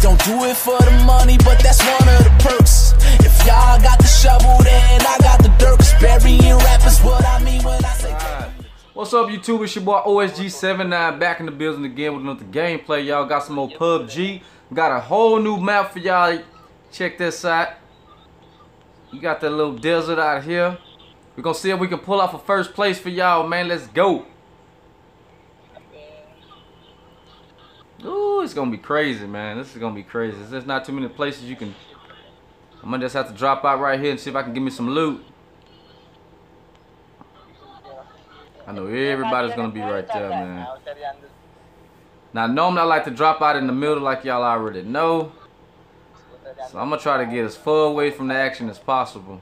Don't do it for the money, but that's one of the perks. If y'all got the shovel, then I got the dirt. burying rappers, what I mean when I say. What's up, YouTube? It's your boy OSG79 back in the building again with another gameplay. Y'all got some more PUBG. Got a whole new map for y'all. Check this out. You got that little desert out here. We're gonna see if we can pull off a first place for y'all, man. Let's go. Ooh, it's gonna be crazy, man. This is gonna be crazy. There's not too many places you can. I'm gonna just have to drop out right here and see if I can give me some loot. I know everybody's gonna be right there, man. Now, normally I like to drop out in the middle like y'all already know. So I'm gonna try to get as far away from the action as possible.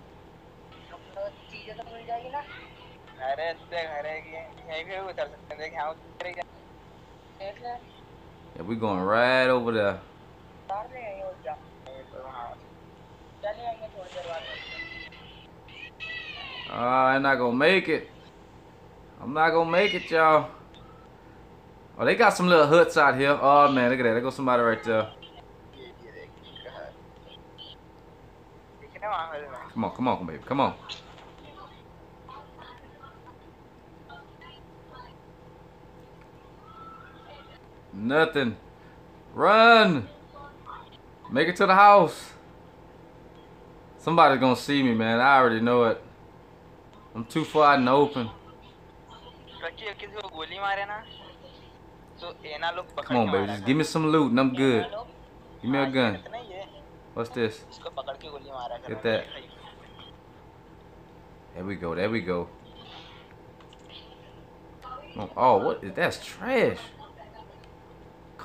Yeah, we going right over there. Ah, uh, I'm not gonna make it. I'm not gonna make it, y'all. Oh, they got some little huts out here. Oh man, look at that. There goes somebody right there. Come on, come on, baby. Come on. Nothing. Run! Make it to the house. Somebody's gonna see me, man. I already know it. I'm too far out in the open. Come on, baby. Just give me some loot and I'm good. Give me a gun. What's this? Get that. There we go. There we go. Oh, what? That's trash.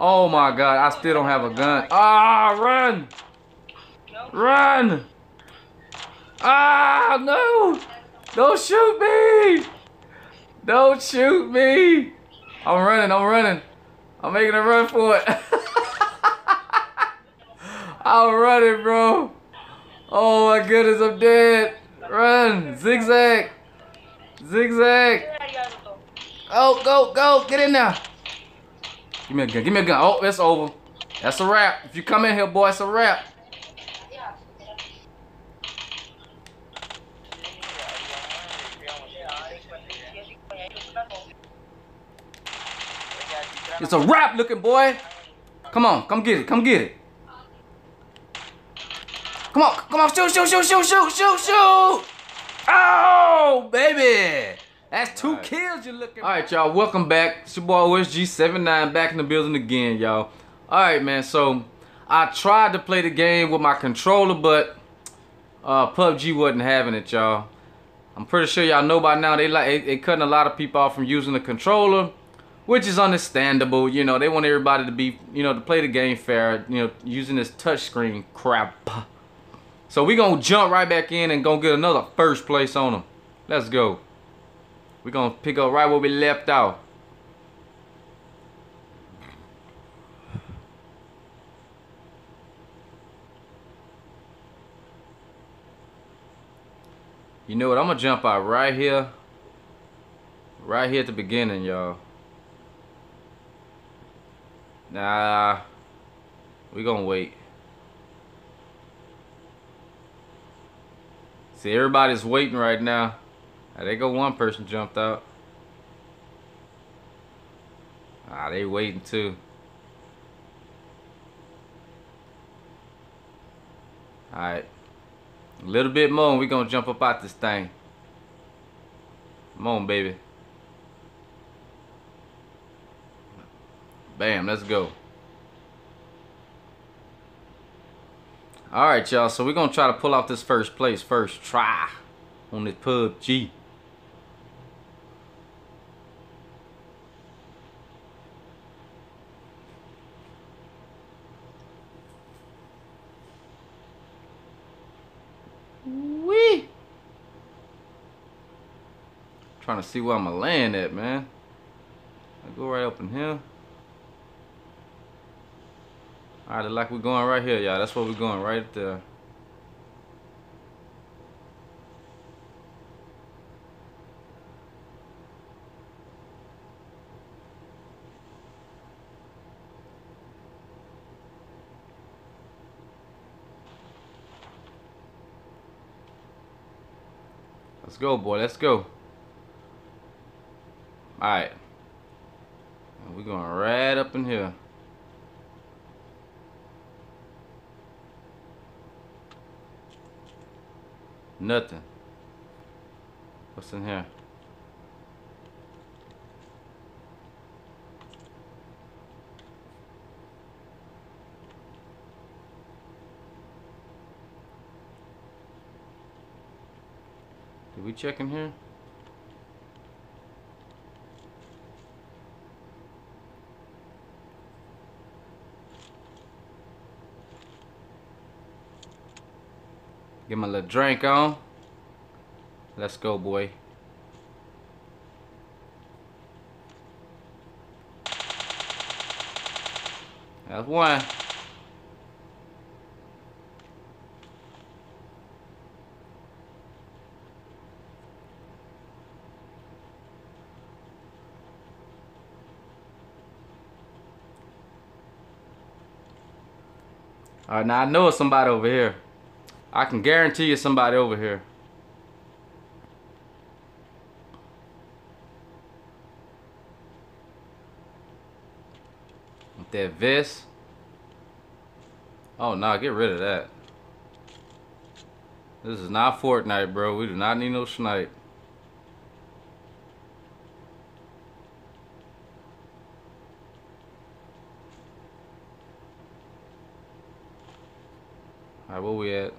Oh my god, I still don't have a gun. Ah, run! Run! Ah, no! Don't shoot me! Don't shoot me! I'm running, I'm running. I'm making a run for it. I'm running, bro. Oh my goodness, I'm dead. Run, zigzag. Zigzag. Oh, go, go, get in there. Give me a gun, give me a gun. Oh, it's over. That's a wrap. If you come in here, boy, it's a wrap. It's a wrap looking boy. Come on, come get it, come get it. Come on, come on, shoot, shoot, shoot, shoot, shoot, shoot, shoot. Oh, baby. That's two kills you're looking All right, y'all, welcome back. It's your boy OSG79 back in the building again, y'all. All right, man, so I tried to play the game with my controller, but uh, PUBG wasn't having it, y'all. I'm pretty sure y'all know by now they like they, they cutting a lot of people off from using the controller, which is understandable. You know, they want everybody to be, you know, to play the game fair, you know, using this touchscreen crap. So we gonna jump right back in and gonna get another first place on them. Let's go. We gonna pick up right where we left off. You know what? I'm gonna jump out right here. Right here at the beginning, y'all. Nah. We gonna wait. See, everybody's waiting right now. Ah, they go one person jumped out. Ah, they waiting too. Alright. A little bit more and we gonna jump up out this thing. Come on, baby. Bam, let's go. Alright, y'all, so we're gonna try to pull off this first place first try on this PUBG. Trying to see where I'm gonna land at, man. I go right up in here. Alright, like we're going right here, y'all. That's where we're going, right there. Let's go, boy. Let's go. Alright. We're going right up in here. Nothing. What's in here? Did we check in here? Get my little drink on. Let's go, boy. That's one. Alright, now I know it's somebody over here. I can guarantee you somebody over here. With that vest. Oh, no, get rid of that. This is not Fortnite, bro. We do not need no snipe. Alright, where we at?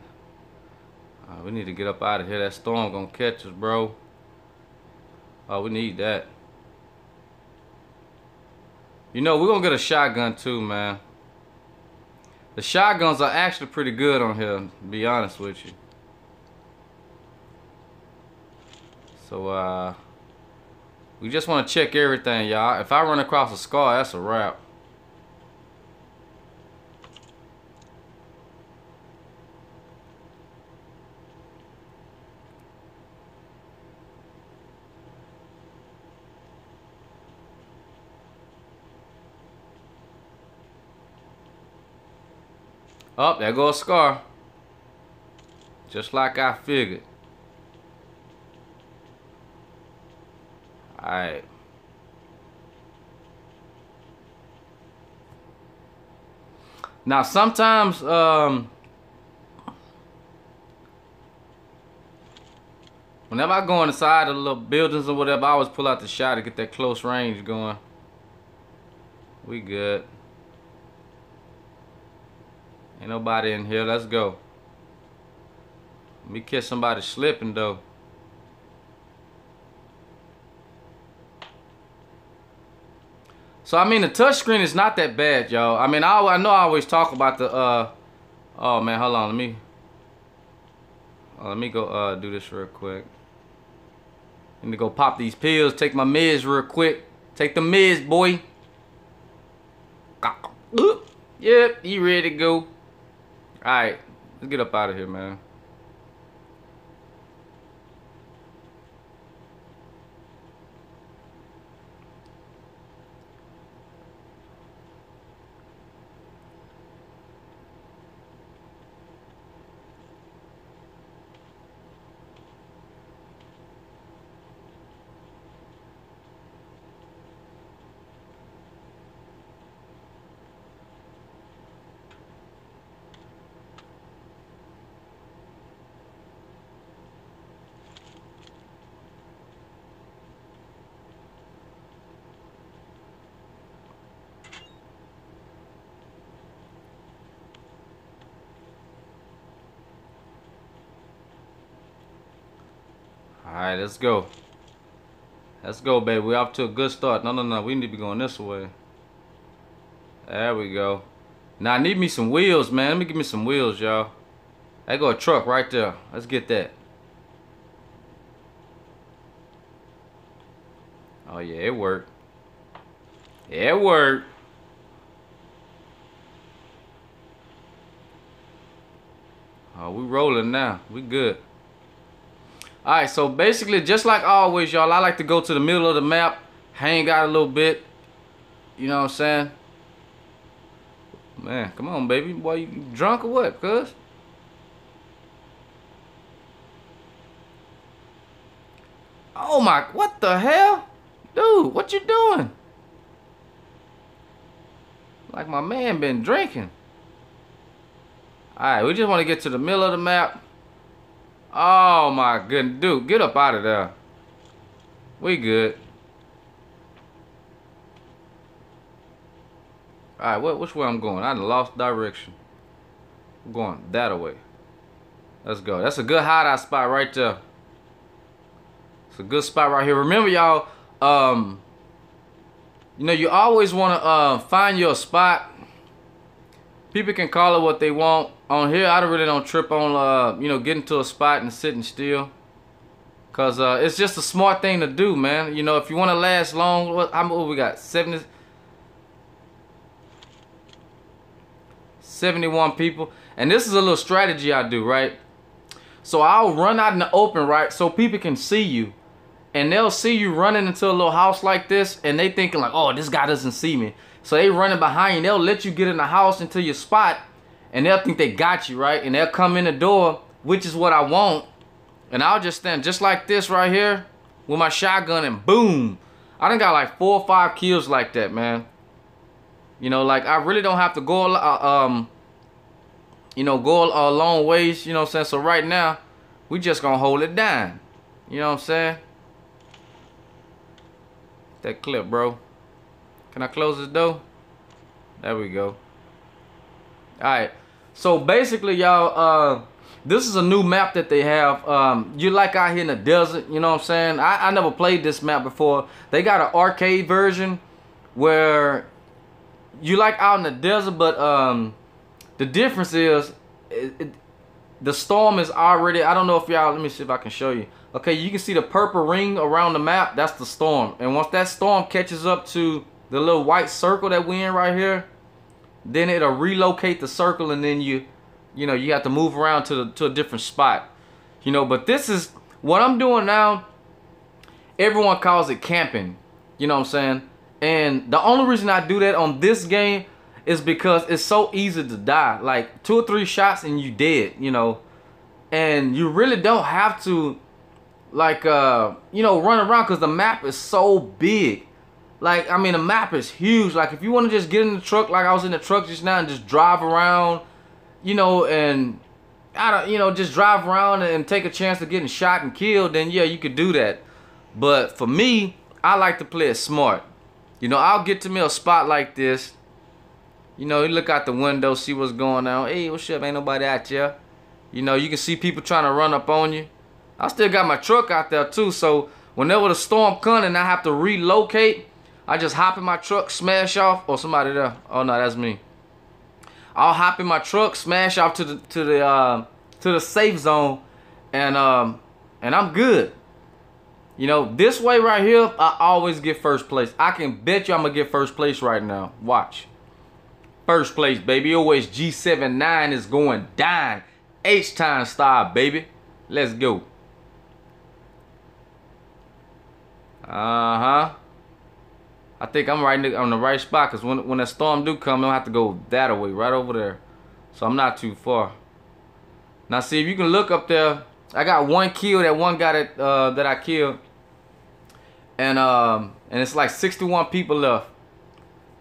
We need to get up out of here. That storm gonna catch us, bro. Oh, we need that. You know, we're gonna get a shotgun too, man. The shotguns are actually pretty good on here, to be honest with you. So, uh, we just want to check everything, y'all. If I run across a scar, that's a wrap. Oh, there goes scar. Just like I figured. Alright. Now sometimes um whenever I go inside the little buildings or whatever, I always pull out the shot to get that close range going. We good. Ain't nobody in here. Let's go. Let me catch somebody slipping though. So I mean the touchscreen is not that bad, y'all. I mean I, I know I always talk about the uh oh man, hold on, let me uh, let me go uh do this real quick. Let me go pop these pills, take my meds real quick. Take the meds, boy. Yep, you ready to go. Alright, let's get up out of here, man. Alright, let's go. Let's go, baby. we off to a good start. No, no, no. We need to be going this way. There we go. Now, I need me some wheels, man. Let me give me some wheels, y'all. There go a truck right there. Let's get that. Oh yeah, it worked. It worked. Oh, we rolling now. We good. Alright, so basically, just like always, y'all, I like to go to the middle of the map, hang out a little bit. You know what I'm saying? Man, come on, baby. Boy, you drunk or what, cuz? Oh my, what the hell? Dude, what you doing? Like my man been drinking. Alright, we just want to get to the middle of the map. Oh my goodness. Dude, get up out of there. We good. Alright, what which way I'm going? I lost direction. I'm going that way. Let's go. That's a good hideout spot right there. It's a good spot right here. Remember, y'all, um, you know, you always want to uh, find your spot. People can call it what they want. On here, I really don't trip on, uh, you know, getting to a spot and sitting still. Because uh, it's just a smart thing to do, man. You know, if you want to last long, what, how what we got? 70, 71 people. And this is a little strategy I do, right? So I'll run out in the open, right? So people can see you. And they'll see you running into a little house like this. And they thinking like, oh, this guy doesn't see me. So they running behind you. They'll let you get in the house into your spot. And they'll think they got you, right? And they'll come in the door, which is what I want. And I'll just stand just like this right here with my shotgun and boom. I done got like four or five kills like that, man. You know, like I really don't have to go, uh, um, you know, go a long ways, you know what I'm saying? So right now, we just gonna hold it down. You know what I'm saying? That clip, bro. Can I close this door? There we go. Alright. So basically, y'all, uh, this is a new map that they have. Um, you like out here in the desert, you know what I'm saying? I, I never played this map before. They got an arcade version where you like out in the desert, but um, the difference is it, it, the storm is already, I don't know if y'all, let me see if I can show you. Okay, you can see the purple ring around the map, that's the storm. And once that storm catches up to the little white circle that we in right here, then it'll relocate the circle and then you, you know, you have to move around to, the, to a different spot. You know, but this is, what I'm doing now, everyone calls it camping. You know what I'm saying? And the only reason I do that on this game is because it's so easy to die. Like two or three shots and you dead, you know. And you really don't have to like uh you know run around because the map is so big. Like I mean the map is huge. Like if you want to just get in the truck like I was in the truck just now and just drive around, you know, and I don't you know just drive around and take a chance of getting shot and killed, then yeah you could do that. But for me, I like to play it smart. You know, I'll get to me a spot like this you know, you look out the window, see what's going on. Hey, what's up? Ain't nobody out there. You know, you can see people trying to run up on you. I still got my truck out there too, so whenever the storm comes and I have to relocate, I just hop in my truck, smash off. Oh, somebody there. Oh no, that's me. I'll hop in my truck, smash off to the to the uh, to the safe zone, and um and I'm good. You know, this way right here, I always get first place. I can bet you I'm gonna get first place right now. Watch. First place, baby. OSG79 is going down. H-time style, baby. Let's go. Uh-huh. I think I'm right on the right spot because when, when that storm do come, I'll have to go that way, right over there. So I'm not too far. Now see, if you can look up there, I got one kill, that one guy that, uh, that I killed. And, um, and it's like 61 people left.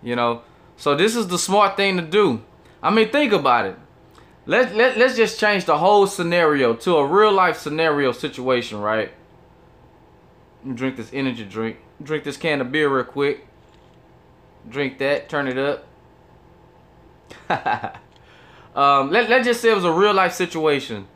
You know, so this is the smart thing to do. I mean, think about it. Let, let, let's just change the whole scenario to a real life scenario situation, right? Drink this energy drink. Drink this can of beer real quick. Drink that. Turn it up. um, let, let's just say it was a real life situation.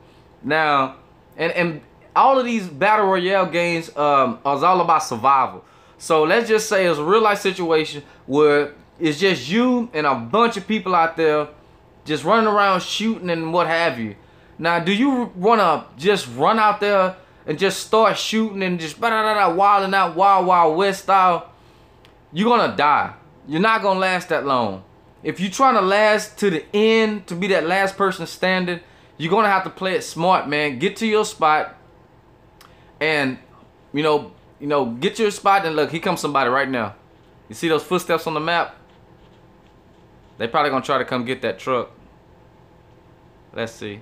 Now, and, and all of these battle royale games um, is all about survival. So let's just say it's a real life situation where it's just you and a bunch of people out there just running around shooting and what have you. Now, do you want to just run out there and just start shooting and just da wilding out wild wild west style, you're gonna die. You're not gonna last that long. If you're trying to last to the end, to be that last person standing, you're gonna have to play it smart, man. Get to your spot, and you know, you know, get your spot. And look, here comes somebody right now. You see those footsteps on the map? They probably gonna try to come get that truck. Let's see.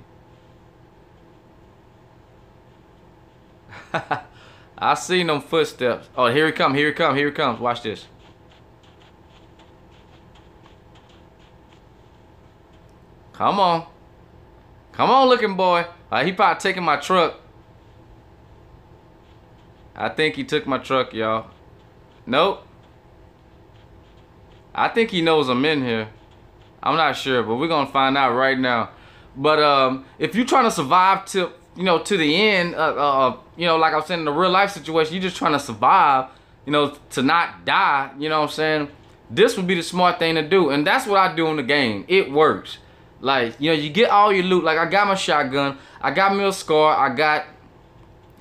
I seen them footsteps. Oh, here he come, here he come, here he comes. Watch this. Come on. Come on, looking boy. Uh, he probably taking my truck. I think he took my truck, y'all. Nope. I think he knows I'm in here. I'm not sure, but we're gonna find out right now. But um, if you're trying to survive to you know to the end, uh, uh, you know, like I was saying in the real life situation, you're just trying to survive, you know, to not die. You know what I'm saying? This would be the smart thing to do, and that's what I do in the game. It works. Like you know, you get all your loot. Like I got my shotgun, I got me a scar, I got,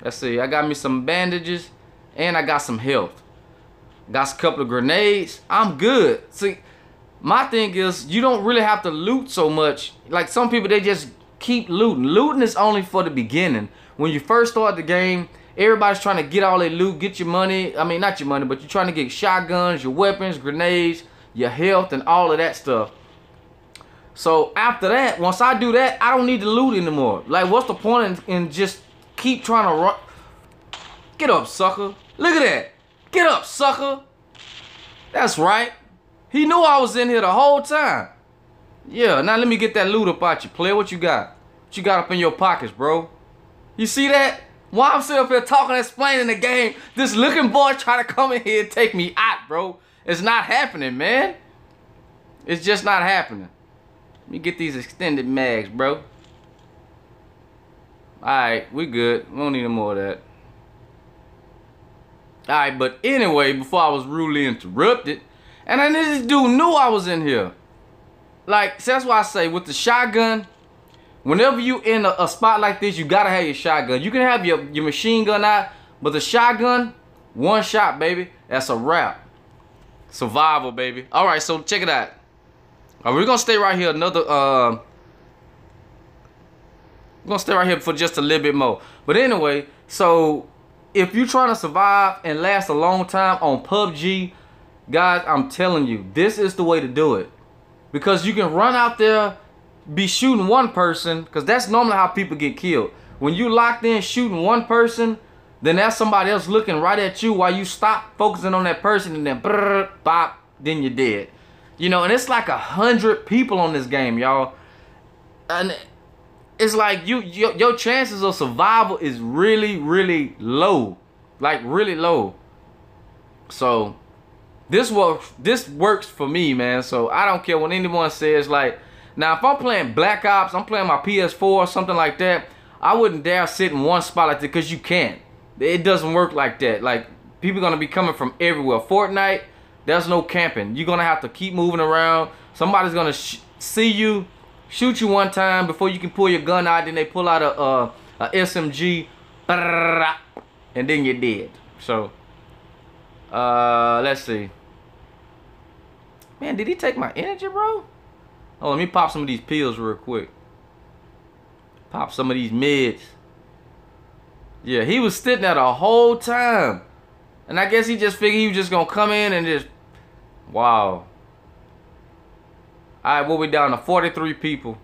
let's see, I got me some bandages, and I got some health. Got a couple of grenades. I'm good. See my thing is you don't really have to loot so much. Like some people, they just keep looting. Looting is only for the beginning. When you first start the game, everybody's trying to get all their loot, get your money. I mean, not your money, but you're trying to get shotguns, your weapons, grenades, your health, and all of that stuff. So after that, once I do that, I don't need to loot anymore. Like, what's the point in, in just keep trying to run? Get up, sucker. Look at that. Get up, sucker. That's right. He knew I was in here the whole time. Yeah, now let me get that loot up out you. Play what you got. What you got up in your pockets, bro? You see that? While I'm sitting up here talking, explaining the game, this looking boy trying to come in here and take me out, bro. It's not happening, man. It's just not happening. Let me get these extended mags, bro. Alright, we good. We don't need no more of that. Alright, but anyway, before I was rudely interrupted, and then this dude knew I was in here. Like, that's why I say with the shotgun, whenever you in a, a, spot like this, you gotta have your shotgun. You can have your, your machine gun out, but the shotgun, one shot, baby. That's a wrap. Survival, baby. All right, so check it out. Right, we're gonna stay right here another, uh, we're gonna stay right here for just a little bit more. But anyway, so if you're trying to survive and last a long time on PUBG, Guys, I'm telling you, this is the way to do it. Because you can run out there, be shooting one person, because that's normally how people get killed. When you locked in shooting one person, then that's somebody else looking right at you while you stop focusing on that person and then brrr, bop, then you're dead. You know, and it's like a hundred people on this game, y'all. And it's like you your, your chances of survival is really, really low. Like really low. So this works this works for me, man. So I don't care what anyone says. Like now, if I'm playing Black Ops, I'm playing my PS4 or something like that. I wouldn't dare sit in one spot like that because you can't. It doesn't work like that. Like people gonna be coming from everywhere. Fortnite, there's no camping. You're gonna have to keep moving around. Somebody's gonna see you, shoot you one time before you can pull your gun out. Then they pull out a, a, a SMG, and then you're dead. So, uh, let's see. Man, did he take my energy, bro? Oh, let me pop some of these pills real quick. Pop some of these meds. Yeah, he was sitting there the whole time. And I guess he just figured he was just going to come in and just... Wow. Alright, well, we down to 43 people.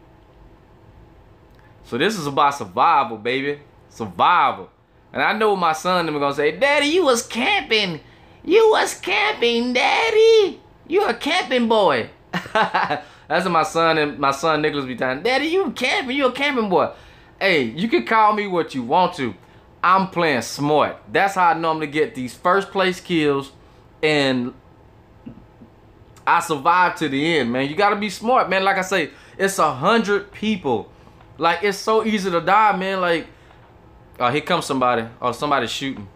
So this is about survival, baby. Survival. And I know my son them to say, Daddy, you was camping. You was camping, Daddy. You a camping boy. That's what my son and my son Nicholas be telling. Daddy, you camping? You a camping boy? Hey, you can call me what you want to. I'm playing smart. That's how I normally get these first place kills, and I survived to the end, man. You gotta be smart, man. Like I say, it's a hundred people. Like it's so easy to die, man. Like, oh, here comes somebody. Oh, somebody's shooting.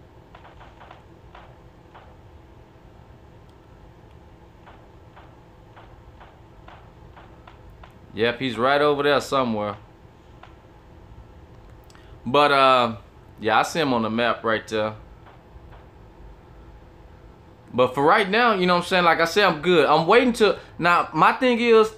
Yep, he's right over there somewhere. But, uh, Yeah, I see him on the map right there. But for right now, you know what I'm saying? Like I said, I'm good. I'm waiting to now my thing is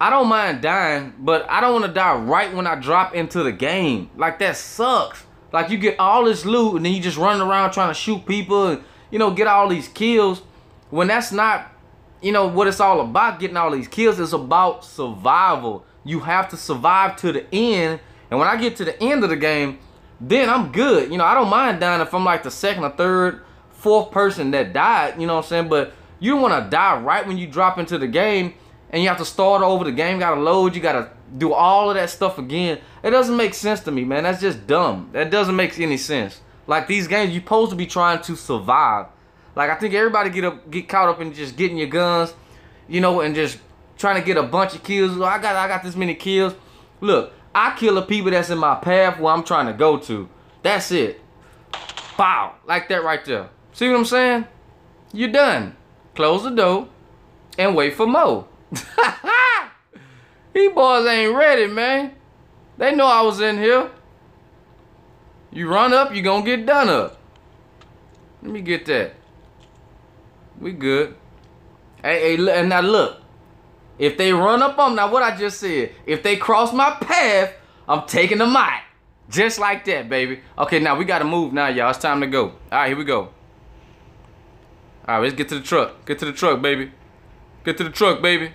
I don't mind dying, but I don't want to die right when I drop into the game. Like that sucks. Like you get all this loot and then you just running around trying to shoot people and you know get all these kills when that's not you know what it's all about getting all these kills it's about survival you have to survive to the end and when i get to the end of the game then i'm good you know i don't mind dying if i'm like the second or third fourth person that died you know what i'm saying but you don't want to die right when you drop into the game and you have to start over the game gotta load you gotta do all of that stuff again it doesn't make sense to me man that's just dumb that doesn't make any sense like these games you're supposed to be trying to survive like I think everybody get up, get caught up in just getting your guns, you know, and just trying to get a bunch of kills. I got, I got this many kills. Look, I kill the people that's in my path where I'm trying to go to. That's it. Bow, like that right there. See what I'm saying? You're done. Close the door and wait for Mo. These boys ain't ready, man. They know I was in here. You run up, you gonna get done up. Let me get that. We good. Hey, hey, and now look. If they run up on me, now what I just said, if they cross my path, I'm taking them out. Just like that, baby. Okay, now we gotta move now, y'all. It's time to go. Alright, here we go. Alright, let's get to the truck. Get to the truck, baby. Get to the truck, baby.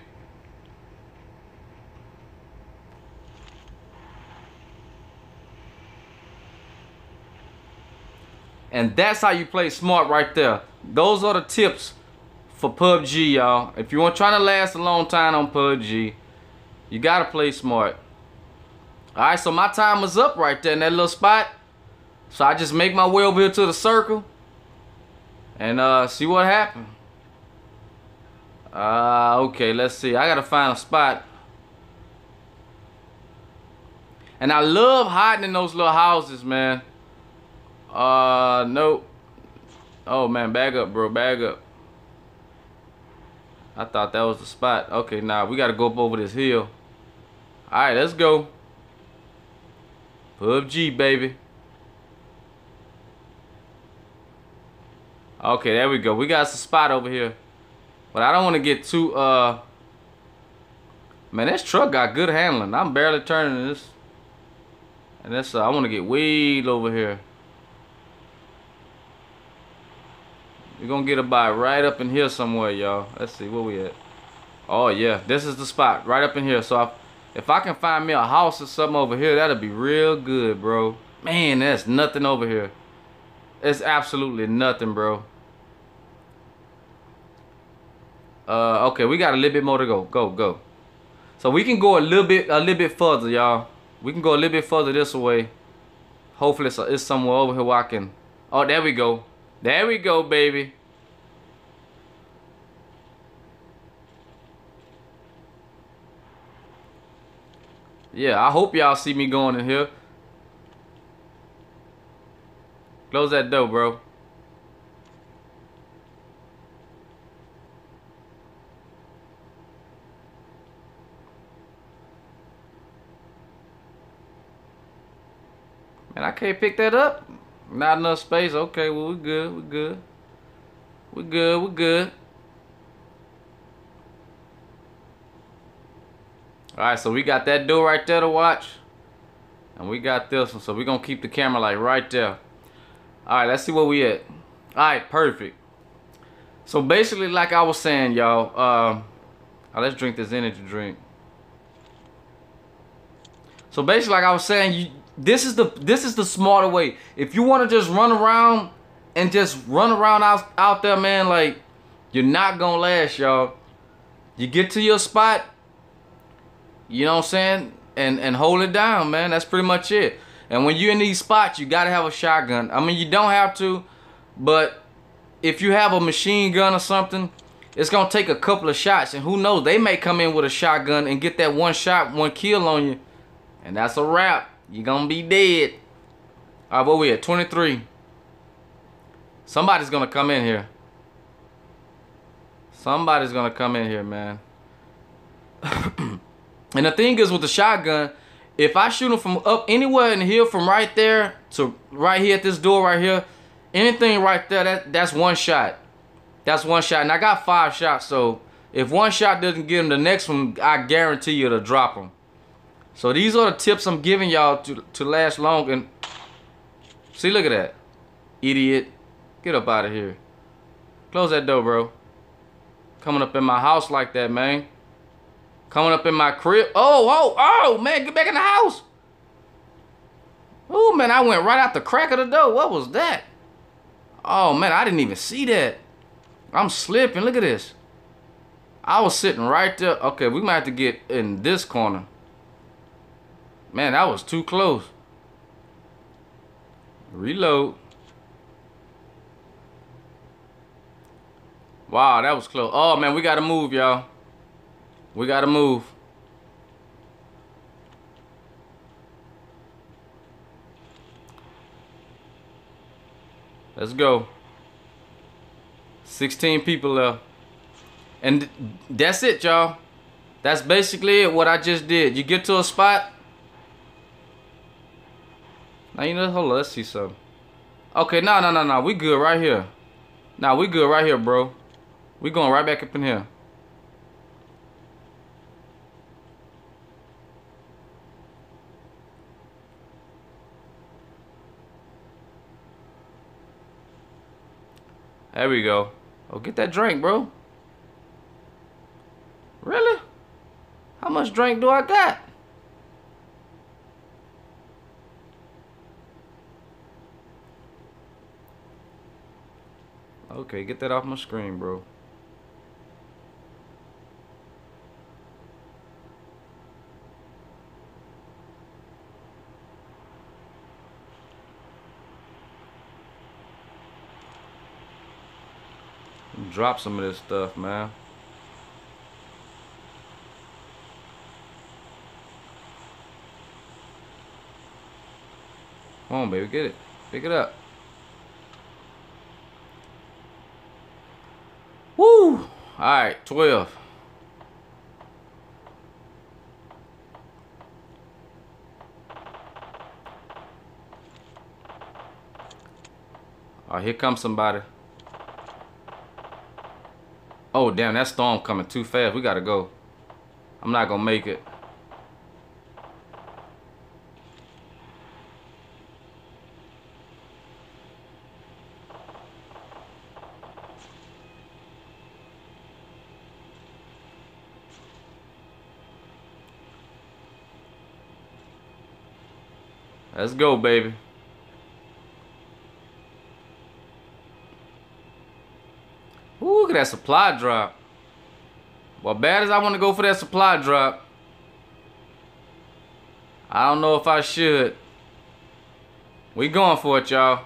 And that's how you play smart right there. Those are the tips for PUBG, y'all. If you want trying to last a long time on PUBG, you gotta play smart. Alright, so my time was up right there in that little spot. So I just make my way over here to the circle and uh, see what happened. Uh, okay, let's see. I gotta find a spot. And I love hiding in those little houses, man. Uh, nope. Oh man, bag up, bro. Bag up. I thought that was the spot. Okay, now nah, we gotta go up over this hill. Alright, let's go. PUBG, baby. Okay, there we go. We got some spot over here. But I don't want to get too, uh... Man, this truck got good handling. I'm barely turning this. And this, uh, I want to get way over here. We're gonna get a buy right up in here somewhere, y'all. Let's see, where we at? Oh, yeah, this is the spot, right up in here. So, if I can find me a house or something over here, that'll be real good, bro. Man, there's nothing over here. It's absolutely nothing, bro. Uh, okay, we got a little bit more to go. Go, go. So we can go a little bit, a little bit further, y'all. We can go a little bit further this way. Hopefully, it's, it's somewhere over here where I can. Oh, there we go. There we go, baby. Yeah, I hope y'all see me going in here. Close that door, bro. Man, I can't pick that up. Not enough space. Okay, well, we're good. We're good. We're good. We're good. All right, so we got that door right there to watch. And we got this one, so we're going to keep the camera like right there. All right, let's see where we at. All right, perfect. So basically, like I was saying, y'all, um, let's drink this energy drink. So basically, like I was saying, you this is the this is the smarter way. If you want to just run around and just run around out out there, man, like you're not gonna last, y'all. You get to your spot, you know what I'm saying, and and hold it down, man. That's pretty much it. And when you're in these spots, you gotta have a shotgun. I mean, you don't have to, but if you have a machine gun or something, it's gonna take a couple of shots, and who knows, they may come in with a shotgun and get that one shot, one kill on you, and that's a wrap. You're gonna be dead. All right, what we at? 23. Somebody's gonna come in here. Somebody's gonna come in here, man. and the thing is with the shotgun, if I shoot him from up anywhere in hill from right there to right here at this door right here, anything right there, that that's one shot. That's one shot. And I got five shots, so if one shot doesn't get him, the next one, I guarantee you to drop him. So these are the tips I'm giving y'all to, to last long. And see, look at that. Idiot. Get up out of here. Close that door, bro. Coming up in my house like that, man. Coming up in my crib. Oh, oh, oh, man, get back in the house. Oh, man, I went right out the crack of the door. What was that? Oh, man, I didn't even see that. I'm slipping. Look at this. I was sitting right there. Okay, we might have to get in this corner. Man, that was too close. Reload. Wow, that was close. Oh, man, we got to move, y'all. We got to move. Let's go. 16 people left. And that's it, y'all. That's basically it, what I just did. You get to a spot. Now, you know, hold on, let's see something. Okay, no, no, no, no. We good right here. Now, we good right here, bro. We going right back up in here. There we go. Oh, get that drink, bro. Really? How much drink do I got? Okay, get that off my screen, bro. Drop some of this stuff, man. Come on, baby, get it. Pick it up. Woo! Alright, 12. Alright, here comes somebody. Oh, damn, that storm coming too fast. We gotta go. I'm not gonna make it. Let's go, baby. Ooh, look at that supply drop. Well, bad as I want to go for that supply drop, I don't know if I should. We going for it, y'all.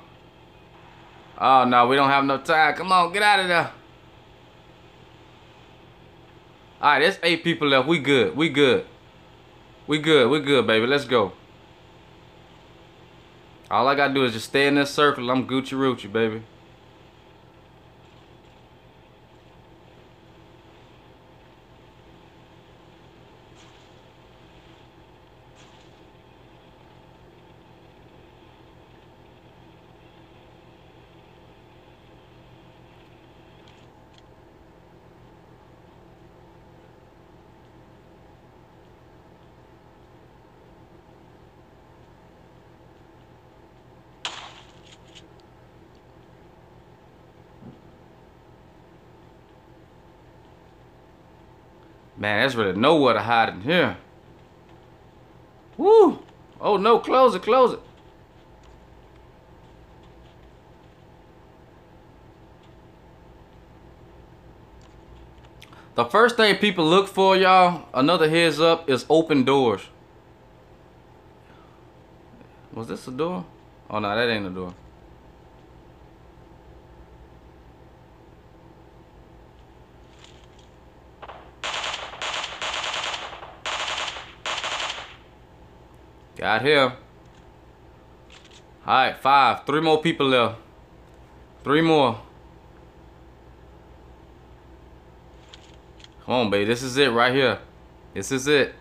Oh, no, we don't have no time. Come on, get out of there. All right, there's eight people left. We good. We good. We good. We good, baby. Let's go. All I got to do is just stay in this circle. I'm Gucci Rucci, baby. Man, there's really nowhere to hide in here. Woo! Oh no, close it, close it. The first thing people look for, y'all, another heads up, is open doors. Was this a door? Oh no, that ain't a door. Got here. Alright, five. Three more people left. Three more. Come on, baby. This is it right here. This is it.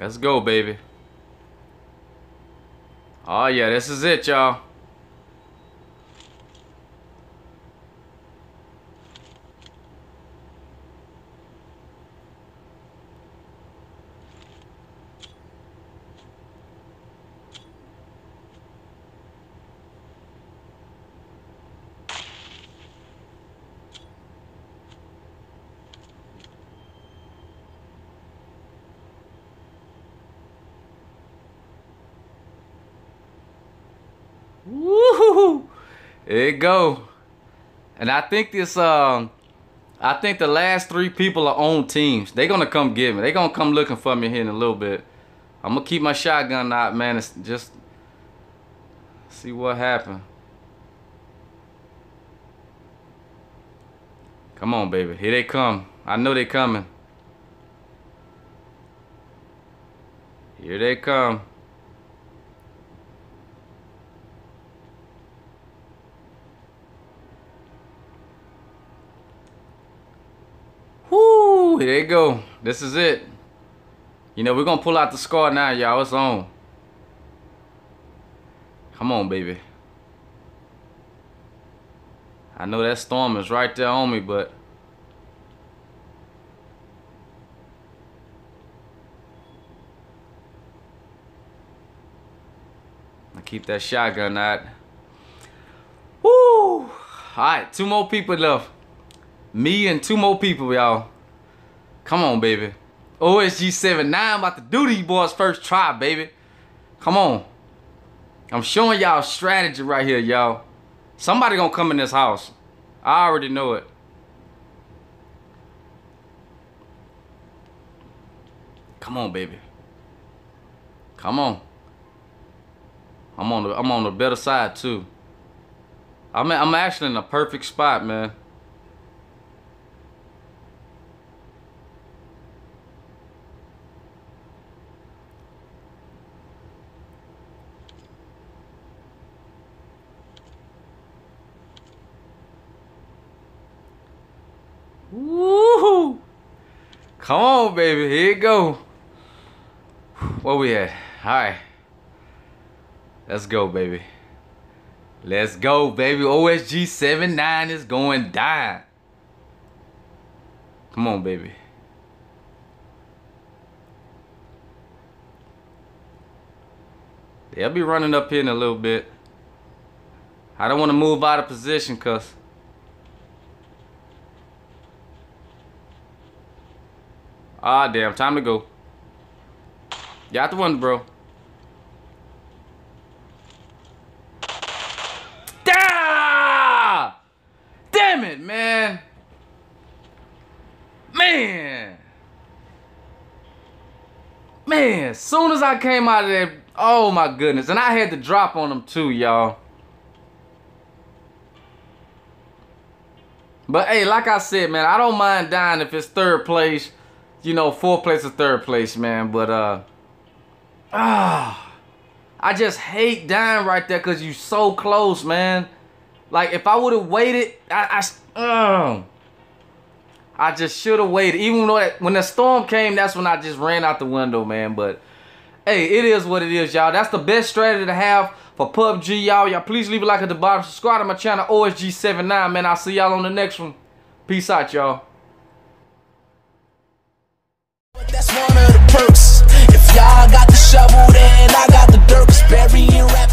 Let's go, baby. Oh, yeah. This is it, y'all. Go. And I think this um I think the last three people are on teams. They're gonna come get me. They're gonna come looking for me here in a little bit. I'm gonna keep my shotgun out, man. It's just see what happened. Come on, baby. Here they come. I know they coming. Here they come. Here they go. This is it. You know, we're gonna pull out the scar now, y'all. It's on. Come on, baby. I know that storm is right there on me, but I keep that shotgun out. Woo! All right, two more people left. Me and two more people, y'all. Come on, baby. OSG79 about to do these boys first try, baby. Come on. I'm showing y'all strategy right here, y'all. Somebody gonna come in this house. I already know it. Come on, baby. Come on. I'm on the I'm on the better side too. I'm I'm actually in a perfect spot, man. Woo! Come on, baby. Here you go. Where we at? All right. Let's go, baby. Let's go, baby. OSG79 is going down. Come on, baby. They'll be running up here in a little bit. I don't want to move out of position because Ah, damn. Time to go. Got the one, bro. Da! Damn it, man. Man. Man, as soon as I came out of there, oh my goodness. And I had to drop on them too, y'all. But hey, like I said, man, I don't mind dying if it's third place you know, fourth place or third place, man. But uh ah I just hate dying right there because you so close, man. Like if I would have waited, I I uh, I just should have waited. Even though that, when the storm came, that's when I just ran out the window, man. But hey, it is what it is, y'all. That's the best strategy to have for PUBG, y'all. Y'all please leave a like at the bottom. Subscribe to my channel, OSG79, man. I'll see y'all on the next one. Peace out, y'all. That's one of the perks. If y'all got the shovel, then I got the dirt. Burying rap.